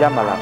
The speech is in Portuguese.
Llámala.